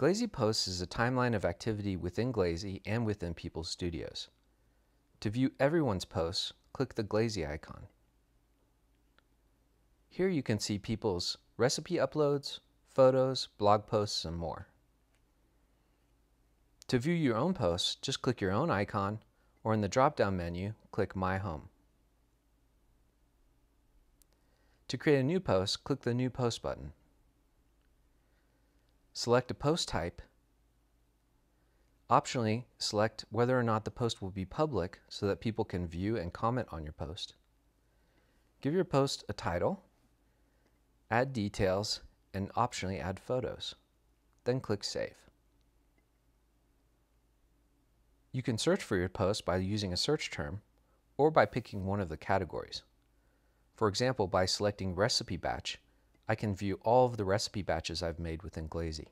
Glazy Posts is a timeline of activity within Glazy and within people's studios. To view everyone's posts, click the Glazy icon. Here you can see people's recipe uploads, photos, blog posts, and more. To view your own posts, just click your own icon, or in the drop-down menu, click My Home. To create a new post, click the New Post button. Select a post type. Optionally, select whether or not the post will be public so that people can view and comment on your post. Give your post a title, add details, and optionally add photos. Then click Save. You can search for your post by using a search term or by picking one of the categories. For example, by selecting Recipe Batch, I can view all of the recipe batches I've made within Glazy.